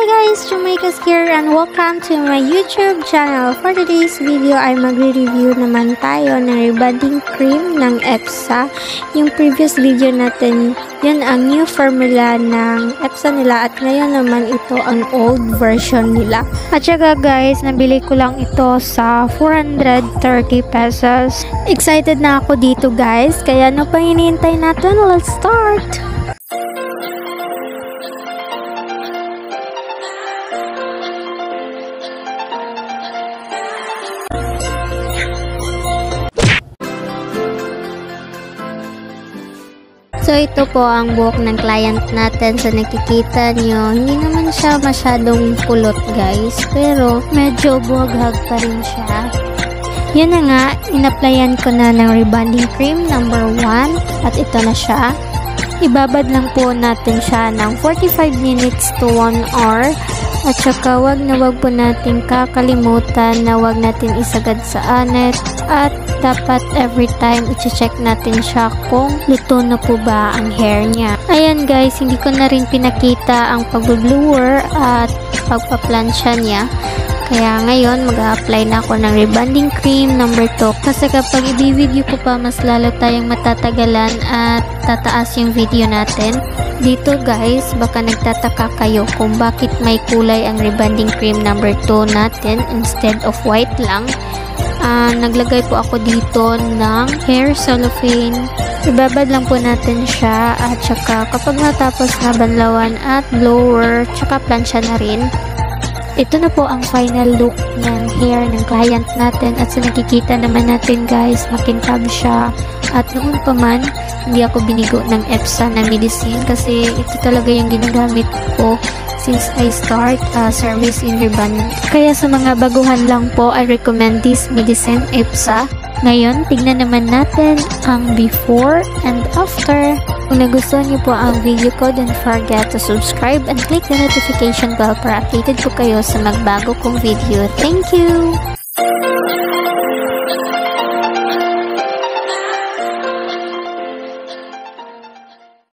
Hi guys, Jamaica's here and welcome to my YouTube channel. For today's video ay magre-review naman tayo ng rebonding cream ng EPSA. Yung previous video natin, yun ang new formula ng EPSA nila at ngayon naman ito ang old version nila. At saka guys, nabili ko lang ito sa 430 pesos. Excited na ako dito guys, kaya ano pang hinihintay natin? Let's start! So, ito po ang buhok ng client natin. So, nakikita nyo, hindi naman siya masyadong kulot, guys. Pero, medyo buhaghag pa rin siya. Yun na nga, inaplayan ko na ng rebonding cream number 1. At ito na siya. Ibabad lang po natin siya ng 45 minutes to 1 hour. At saka wag na wag po natin kakalimutan na wag natin isagad sa anet at dapat every time i-check natin siya kung luto na po ba ang hair niya. Ayan guys, hindi ko na rin pinakita ang pag-blower at pagpa-plansya niya. Kaya ngayon, mag-a-apply na ako ng rebonding cream number 2. Kasi kapag i-video ko pa, mas lalo tayong matatagalan at tataas yung video natin. Dito guys, baka nagtataka kayo kung bakit may kulay ang rebonding cream number 2 natin instead of white lang. Uh, naglagay po ako dito ng hair cellophane. Ibabad lang po natin siya at saka kapag natapos na banlawan at blower, tsaka plansya na rin. Ito na po ang final look ng hair ng client natin at sa nakikita naman natin guys, makintab siya. At noon pa man, hindi ako binigo ng EPSA na medicine kasi ito talaga yung ginagamit ko since I start uh, service in Riban. Kaya sa mga baguhan lang po, I recommend this medicine EPSA. Ngayon, tignan naman natin ang before and after. Kung nagustuhan niyo po ang video ko, don't forget to subscribe and click the notification bell para updated po kayo sa magbago kong video. Thank you!